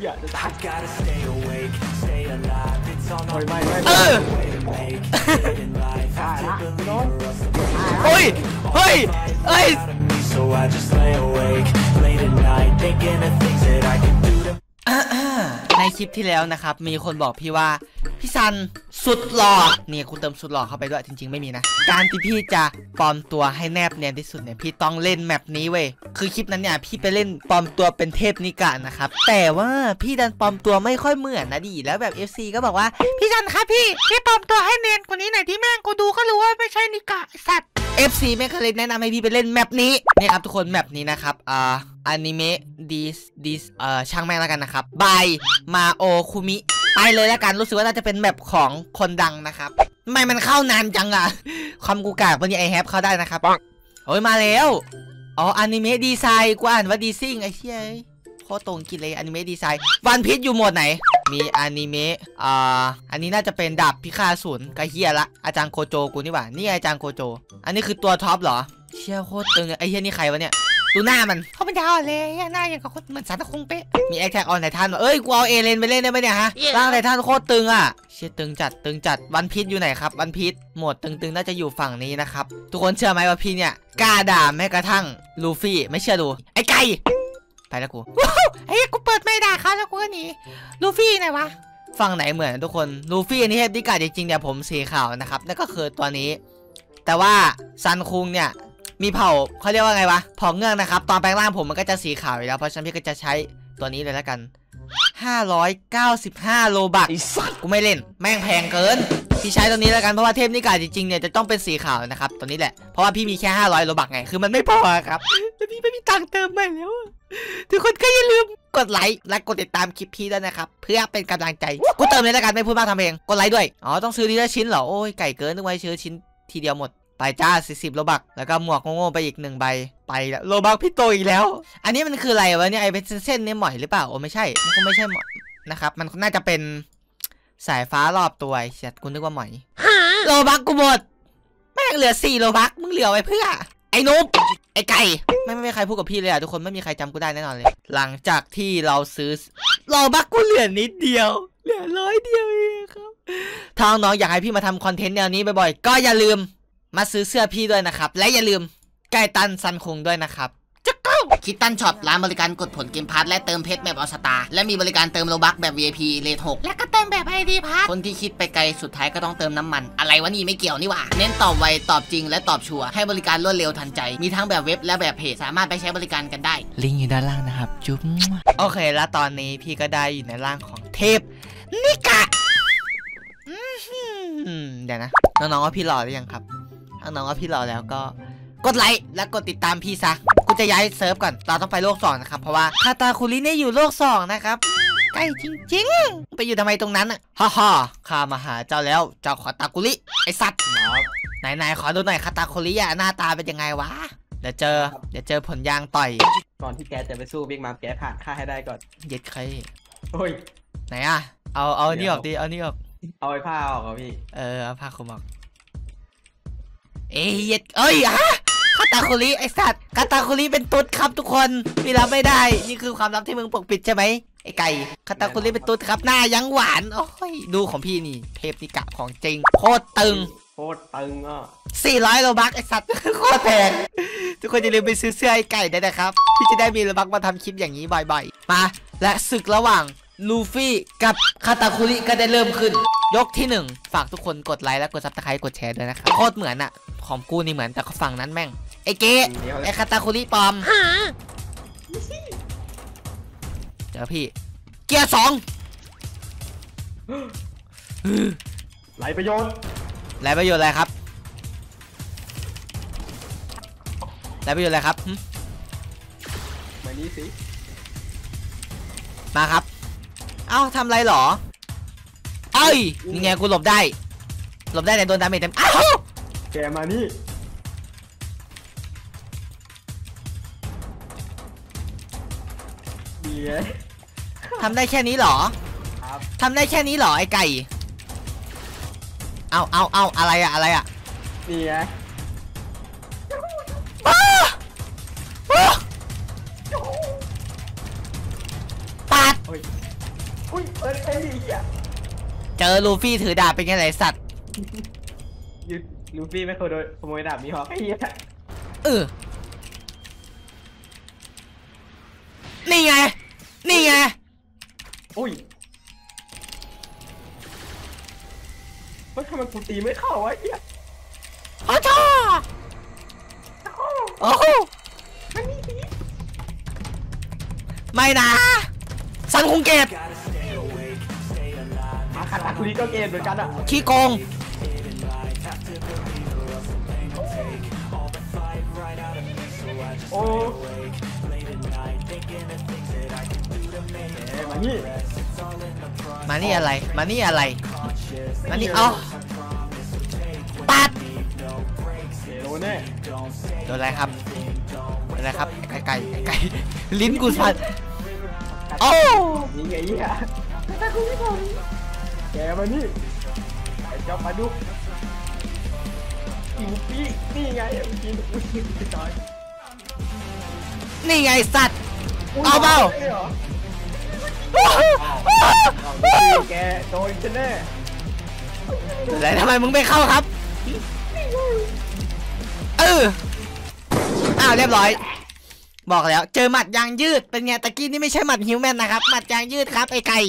Yeah, I gotta stay awake, stay alive. It's on my mind. Oi! Oi! Oi! So I just lay awake late at night thinking of things that I can do to uh-uh. ในคลิปที่แล้วนะครับ มีคนบอกพี่ว่า พี่ซันสุดหล่อเนี่ยคุณเติมสุดหล่อเข้าไปด้วยจริง ๆ ไม่มีนะ การที่พี่จะปลอมตัวให้แนบเนียนที่สุดเนี่ยพี่ต้องเล่นแมปนี้เว้ยคือคลิปนั้นเนี่ยพี่ไปเล่นปลอมตัวเป็นเทพนิกะนะครับแต่ว่าพี่ดันปลอมตัวไม่ค่อยเหมือนนะดิแล้วแบบ FC ก็บอกว่าพี่ซันครับพี่พี่ปลอมตัวให้เนียนกว่านี้หน่อยพี่แม่งกูดูก็รู้ว่าไม่ใช่นิกะสัตว์ FC แม่งก็เลยแนะนำให้พี่ไปเล่น map นี้นี่ครับทุกคน map นี้นะครับอ่าอนิเมะดีสดีสเอ่อช่างแม่งแล้วกันนะครับบายมาโอคุมิไปเลยแล้วกันรู้สึกว่าน่าจะเป็น map ของคนดังนะครับทำไมมันเข้านานจังอะคอมกูกากวันนี้ไอแฮปเข้าได้นะครับโอ้ยมาแล้วอ๋ออนิเมะดีไซน์กูอ่านว่าดีซิ่งไอ้เชี่ยโคตรตรงกินเลยอนิเมะดีไซน์วันพีชอยู่โหมดไหน มีอนิเมะอ่าอันนี้น่าจะเป็นดาบพิฆาตศูนย์กะเฮียละอาจารย์โคโจกูนี่หว่านี่อาจารย์โคโจ อันนี้คือตัวท็อปเหรอเชี่ยโคตรตึงเลยไอ้เฮียนี่ใครวะเนี่ยดูหน้ามันเขาเป็นดาวเลยเหี้ยหน้าอย่างกับคนเหมือนสารตะคงเป๊ะ มีแอคแท็กออนไททันเอ้ย กูเอาเอเลนไปเล่นได้ไหมเนี่ยฮะร่างไททันโคตรตึงอะ เชี่ยตึงจัดตึงจัดวันพีชอยู่ไหนครับวันพีชโหมดตึงๆ น่าจะอยู่ฝั่งนี้นะครับ ทุกคนเชื่อไหมว่าพี่เนี่ยกล้าด่าแม้กระทั่งลูฟี่ไม่เชื่อดู ไอ้ไก่ ไปแล้วกูว้าวไอ้เหี้ยกูเปิดไม่ด่าเขาแล้วกูก็หนีลูฟี่ไหนวะฝั่งไหนเหมือนทุกคนลูฟี่อันนี้เทพนิกาจริงๆเนี่ยผมสีขาวนะครับนั่นก็คือตัวนี้ แต่ว่าซันคุงเนี่ยมีเผ่าเขาเรียกว่าไงวะเผ่าเงือกนะครับตอนแปลงร่างผมมันก็จะสีขาวอยู่แล้วเพราะฉะนั้นพี่ก็จะใช้ตัวนี้เลยแล้วกัน 595 Robux ไอ้สัตว์กูไม่เล่น แม่งแพงเกิน พี่ใช้ตัวนี้แล้วกันเพราะว่าเทพนิกาจริงๆเนี่ยจะต้องเป็นสีขาวนะครับตัวนี้แหละเพราะว่าพี่มีแค่ 500 Robux ไงคือมันไม่พอครับแล้วพี่ไม่มีตังค์เติมใหม่แล้วทุกคนก็อย่าลืมกดไลค์และกดติดตามคลิปพี่ด้วยนะครับเพื่อเป็นกำลังใจกูเติมเลยแล้วกันไม่พูดมากทำเองกดไลค์ด้วยอ๋อต้องซื้อทีละชิ้นเหรอโอ้ยไก่เกินนึกว่าซื้อชิ้นทีเดียวหมดไปจ้า 40 Robux แล้วก็หมวกโง่ๆไปอีกหนึ่งใบ ไปแล้ว Robux พี่โตอีกแล้ว อันนี้มันคืออะไรวะเนี่ยไอเป็นเส้นเนี่ยหมอยหรือเปล่า โอ้ไม่ใช่ มันคงไม่ใช่หมอยนะครับ มันน่าจะเป็น สายฟ้ารอบตัวไอ้เหี้ยกูนึกว่าหมอย Robux กูหมด แม่งเหลือ4 Robux มึงเหลือไว้เพื่อ ไอ้ noob ไอ้ไก่ไม่ไม่มีใครพูดกับพี่เลยอะทุกคนไม่มีใครจำกูได้แน่นอนเลย หลังจากที่เราซื้อ Robux กูเหลือนิดเดียว เหลือร้อยเดียวเองครับถ้าน้องๆอยากให้พี่มาทำคอนเทนต์แนวนี้บ่อยๆก็อย่าลืม มาซื้อเสื้อพี่ด้วยนะครับ และอย่าลืมไก่ตันซันคงด้วยนะครับ จะก้าคิดตันช็อปร้านบริการกดผลเกมพาร์ทและเติมเพชรแบบออสตา และมีบริการเติมโลบักแบบ VIP เลท6และก็เติมแบบ ID พาร์ทคนที่คิดไปไกลสุดท้ายก็ต้องเติมน้ำมัน อะไรวะนี่ไม่เกี่ยวนี่หว่า เน้นตอบไว ตอบจริงและตอบชัวร์ให้บริการรวดเร็วทันใจ มีทั้งแบบเว็บและแบบเพจสามารถไปใช้บริการกันได้ ลิงก์อยู่ด้านล่างนะครับ จุ๊บโอเค แล้วตอนนี้พี่ก็ได้อยู่ในร่างของเทพนิกะอืมเดี๋ยวนะน้องๆว่าพี่หล่อหรือยังครับถ้าน้องว่าพี่หล่อแล้วก็ กดไลค์และกดติดตามพี่ซะกูจะย้ายเซิร์ฟก่อนเราต้องไปโลกสองนะครับเพราะว่าคาตาคุริเนี่ยอยู่โลกสองนะครับใกล้จริงๆ ไปอยู่ทำไมตรงนั้นอะฮ่าฮ่าข้ามาหาเจ้าแล้วเจ้าคาตาคุริไอสัตว์ครับไหนๆขอดูหน่อยคาตาคุริอะหน้าตาเป็นยังไงวะเดี๋ยวเจอเดี๋ยวเจอผลยางต่อย ก่อนที่แกจะไปสู้บิ๊กมัมแกผ่านค่าให้ได้ก่อนเย็ดใครโอ้ยไหนอะเอาเอานี่ออกดิเอานี่ออกเอาไอ้ผ้าออกเหรอพี่ เออเอาผ้าคลุมออก เอ้ยเย็ดเอ้ยฮะ คาตาคุริไอสัตว์คาตาคุริเป็นตุ๊ดครับทุกคนพี่รับไม่ได้ นี่คือความลับที่มึงปกปิดใช่ไหมไอไก่คาตาคุริเป็นตุ๊ดครับหน้ายังหวานโอ้ยดูของพี่นี่ เทพนิกะของจริงโคตรตึงโคตรตึงอะ400โลบักไอสัตว์โคตรแพงทุกคนอย่าลืมไปซื้อเสื้อไอไก่ด้วยนะครับพี่จะได้มี Robux มาทำคลิปอย่างนี้บ่อยๆมาและศึกระหว่างลูฟี่กับคาตาคุริก็ได้เริ่มขึ้น ยกที่หนึ่งฝากทุกคนกดไลค์และกด subscribe กดแชร์ด้วยนะครับโคตรเหมือนอะของกูนี่เหมือนแต่ฝั่งนั้นแม่งไอเก๊ไอคาตาคุริปลอมเจอพี่ เกียร์สองไหลประโยชน์ไรประโยชน์อะไรครับไรประโยชน์อะไรครับหึมานี่สิมาครับ เอ้าทำไรหรอ เอ้ยนี่ไงกูหลบได้ หลบได้แต่โดนดาเมจเต็มอ้าวแกมานี่ ดีไงทำได้แค่นี้เหรอครับทำได้แค่นี้เหรอไอ้ไก่ เอาเอาเอาอะไรอะอะไรอะนี่ไงอ้าอ้าปาดโอ้ยอุ้ยเปิดเป็นดิเหี้ยเจอลูฟี่ถือดาบเป็นไงไหนสัตว์ ยูลูฟี่ไม่เคยโดนขโมยดาบมีหอกไอ้เหี้ยเออ นี่ไง นี่ไงอุ้ยว่าทำไมกูตีไม่เข้าวะไอ้เหี้ยขอโทษโอ้โหไม่นะสันคงเกต Gotta stay awake, stay alive. มาคาตาคุริก็เกณฑ์เหมือนกันอะขี้โกง Hidden life, have to believe or else the pain will take all the fight right out of me. So I just โอ้ มานี่ It's all in the process. มานี่อะไร มานี่อะไร Conscious, มานี่เอาปัด no breaks. เดี๋ยวโดนแน่ Don't say โดนอะไรครับโดนอะไรครับไก่ไก่ไก่ลิ้นกูสั่นโอ้นี่ไงเหี้ยคาตาคุริผมแกมานี่ไอ้เจ้าปลาดุกอีลูฟี่นี่ไงเมื่อกี้อุ้ยไปตายนี่ไงสัตว์เอาเปล่า แกโดนฉันแน่แล้วทำไมมึงไม่เข้าครับ เออ อ้าวเรียบร้อย บอกแล้ว เจอหมัดยางยืด เป็นไงตะกี้นี่ไม่ใช่หมัดฮิวแมนนะครับ หมัดยางยืดครับไอ้ไก่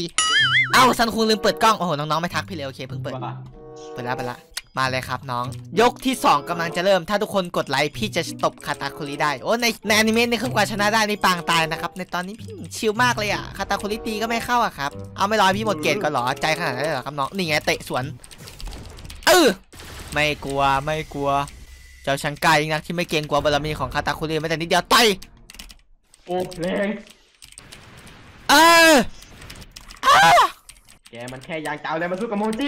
เอ้าซันคูลืมเปิดกล้อง โอ้โห น้องๆไม่ทักพี่เลยโอเคเพิ่งเปิด เปิดแล้วไปดละ มาเลยครับน้อง ยกที่ 2กำลังจะเริ่ม ถ้าทุกคนกดไลค์พี่จะตบคาตาคุริได้ โอ้ในในอนิเมะในเครื่องกว่าชนะได้นี่ปางตายนะครับ ในตอนนี้พี่ชิลมากเลยอะคาตาคุริตีก็ไม่เข้าอะครับ เอาไม่รอให้พี่หมดเกรดก็หรอ ใจขนาดนั้นเลยเหรอครับน้อง นี่ไงเตะสวน เออไม่กลัวไม่กลัว เจ้าชังกายนะที่ไม่เกรงกลัวบารมีของคาตาคุริแม้แต่นิดเดียวต่อยโอ้แรงเอออ้าแกมันแค่ยางเจ้าเลยมาสู้กับโมจิ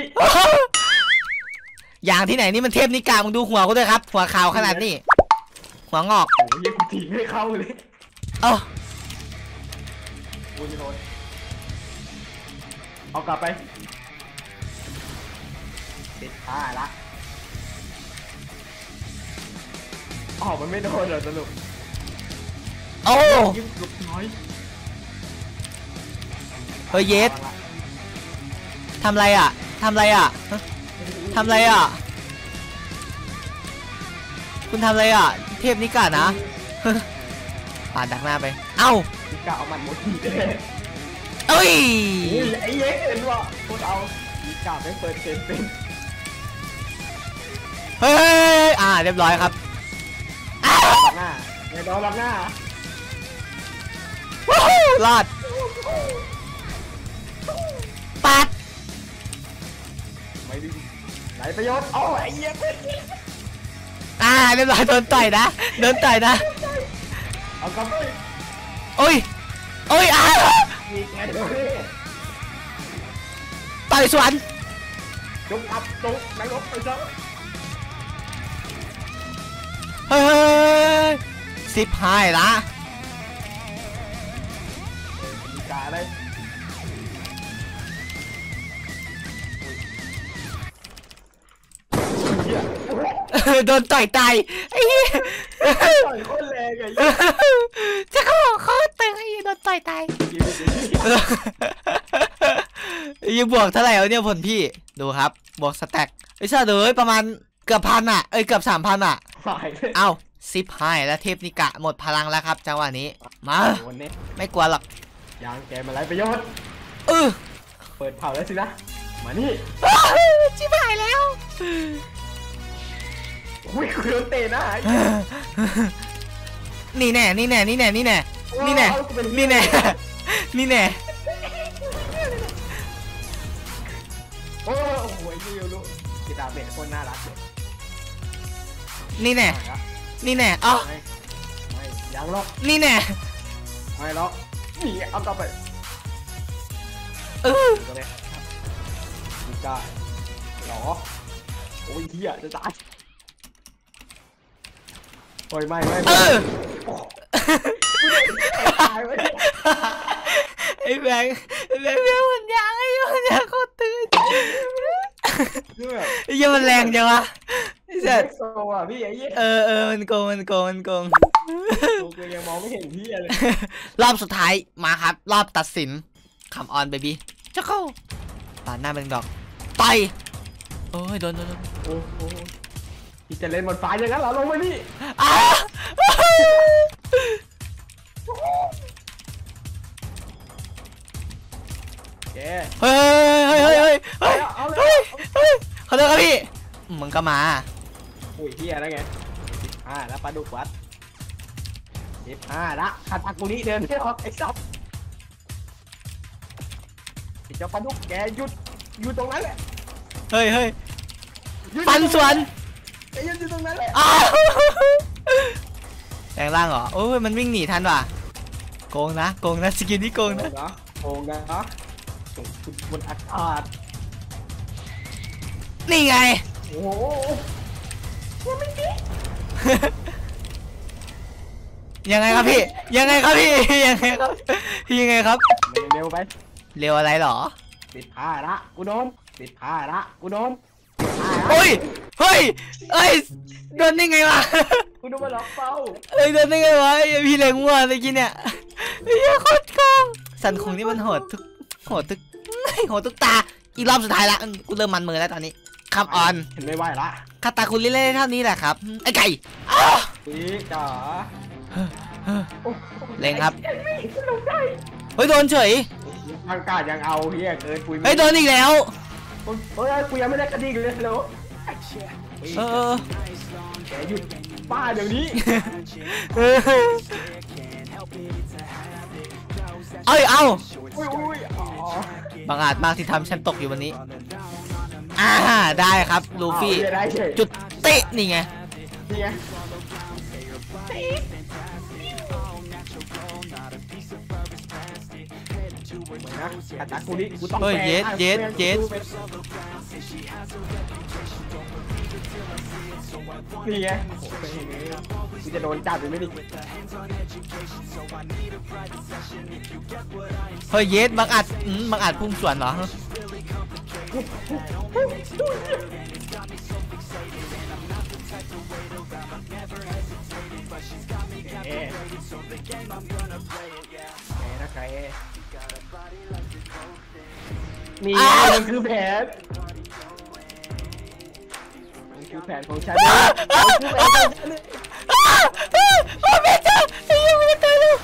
อย่างที่ไหนนี่มันเทพนิกามึงดูหัวกูด้วยครับ หัวขาวขนาดนี้ หัวงอกโอ้ยยังตีไม่เข้าเลยเอ้ากูจะโดนเอากลับไปเด็ดท่าละอ๋อมันไม่โดนเหรอสรุปโอ้ยิ่งหลุกน้อยเฮ้ยเยสทำไรอะทำไรอะ ฮะทำไรอะ คุณทำไรอะ เทพนิกานะปาดดักหน้าไป เอ้ามีกะเอามันโมจิเด้เอ้ยอุ้ยไอ้เย้เห็นว่าโคตรเอามีกะไม่เปิดเซนเป็นเฮ้ยอ่าเรียบร้อยครับอ้าวล็อกหน้าไงโดนล็อกหน้าวู้ฮู้รอดปัดไม่ดี ไหนประโยชน์เอาไอ้เย้เป็นอ่าเรียบร้อยโดนต่อยนะโดนต่อยนะเอากลับไปโอ้ยโอ้ยอ้าวมีแกเดี๋ยวนี้ต่อยสวนยกอับตกนักรบไปซะเฮ้ยสิบหายละ โดนต่อยตายไอ้เหี้ยต่อยโคตรแรงไอ้เหี้ยจะเขาบอกเขาตึงไอ้เหี้ยโดนต่อยตายยังบวกเท่าไหร่วะเนี่ยผลพี่ดูครับบวกสแต็กไอ้ชาเลยประมาณเกือบพันอะเอ้ยเกือบสามพันอะหายเลยเอ้าสิบหายแล้วเทพนิกะหมดพลังแล้วครับ จังหวะนี้มาวันนี้ไม่กลัวหรอกยางแกมาไรประโยชน์เออเปิดเผาแล้วสินะมานี่ชิบหายแล้ว อุ้ยคุณโดนเตะหน้าไอ้นี่แน่ นี่แน่ นี่แน่ นี่แน่ นี่แน่ นี่แน่ นี่แน่ โอ้โหไอ้เหี้ยลูกกีตาร์เบสโคตรน่ารักเลยนี่แน่ นี่แน่เอ้าไม่ไม่ยังหรอก นี่แน่ ไม่หรอกนี่เอากลับไปเออก็เลยกีตาร์หรอโอ้ยเหี้ยจะตาย โอ้ยไม่ไม่เอไม่อตายไว้เนี่ยไอ้แบงค์ไอ้แบงค์เบี้ยมันยางไอ้มันยางโคตรตื่นคือแบบไอ้เหี้ยมันแรงจังวะไอ้สัสโซอะพี่ไอ้เหี้ยเออเออมันโกงมันโกงมันโกงกูยังมองไม่เห็นพี่เลยรอบสุดท้ายมาครับ รอบตัดสินคำออนเบบี้จะเข้าปาดหน้าเป็นดอกต่อยโอ้ยโดนโดนโดนโอ้โห พี่จะเล่นบนฟ้าอย่างนั้นเหรอลงมานี่อ้าแกเฮ้ยเฮ้ยเฮ้ยเฮ้ยเฮ้ยเอาเลยเฮ้ยเฮ้ยขอโทษครับพี่มึงก็มาอุ้ยเฮียแล้วไงสิบห้าแล้วปลาดุกวัดสิบห้าละคาตากุริเดินไม่ออกไอ้ซับไอ้เจ้าปลาดุกแกหยุดอยู่ตรงนั้นแหละเฮ้ยเฮ้ยหยุดฟันสวน แกหยุดอยู่ตรงนั้นแหละอ้าวแปลงร่างเหรอโอ้ยมันวิ่งหนีทันว่ะโกงนะโกงนะสกินนี่โกงโกงนะเนาะโกงกันเนาะส่งคุณบนอากาศนี่ไงโอ้โหยังไงครับพี่ ยังไงครับพี่ยังไงครับพี่ยังไงครับเร็วๆไปเร็วอะไรเหรอติดผ้าละกูโดนติดผ้าละกูโดนติดผ้าละ โอ้ย เฮ้ย เอ้ยโดนได้ไงวะกูโดนมาล็อกเป้าเอ้ยโดนได้ไงวะไอ้พี่เล็งมั่วเมื่อกี้เนี่ยไอ้เหี้ยโคตรโกงสันคงนี่มันโหดทุกโหดทุกโหดทุกตา อีกรอบสุดท้ายละอืมกูเริ่มมันมือแล้วตอนนี้คับออนเห็นไม่ไหวละคาตาคุณเล่นได้เท่านี้แหละครับไอ้ไก่ปีจ๋าโอ้โหเล็งครับไอ้ไม่ลงได้เฮ้ยโดนเฉยทางการยังเอาเฮียเกินปุยเฮ้ยโดนอีกแล้ว เฮ้ยกูยังไม่ได้กระดิ่งเลยแล้ว เออแกหยุดป้าเดี๋ยวนี้เออเอ้ยเอาอุ้ยอุ้ยอ๋บังอาจมากที่ทำฉันตกอยู่วันนี้ อ่าได้ครับลูฟี่ ได้เฉยจุดเตะนี่ไงนี่ไงนะอาจารย์กูนี่กูต้องเฮ้ยเย็ดเย็ดเย็ด นนี่ไงโอ้โหกูจะโดนจับหรือไม่ดิเฮ้ยเย็ดบังอาจอืมบังอาจพุ่งสวนเหรอเอ๊ะแกนะแกนี่อ้าวมันคือแผนมัน คือแผนของฉันนะมันคือแผนของฉันเลยอ้าวอ้าวอ้าวแม่จ้าไอ้เหี้ยังไม่ได้ตายเลย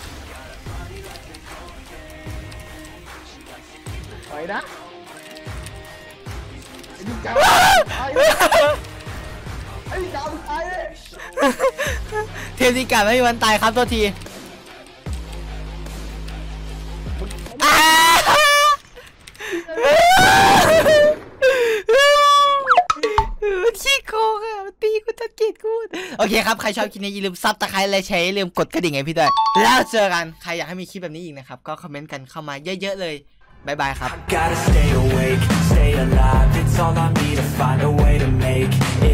ไปนะไอ้ดิจ้าไอ้ไอ้ดิจ้าตายเลยเทพนิกาไม่มีวันตายครับตัวที โอเคครับ ใครชอบคลิปนี้อย่าลืมซับตะไคร้และแชร์อย่าลืมกดกระดิ่งให้พี่ด้วยแล้วเจอกัน ใครอยากให้มีคลิปแบบนี้อีกนะครับ ก็คอมเมนต์กันเข้ามาเยอะๆเลยบ๊ายบายครับ Gotta stay awake, stay alive. It's all on me to find a way to make it.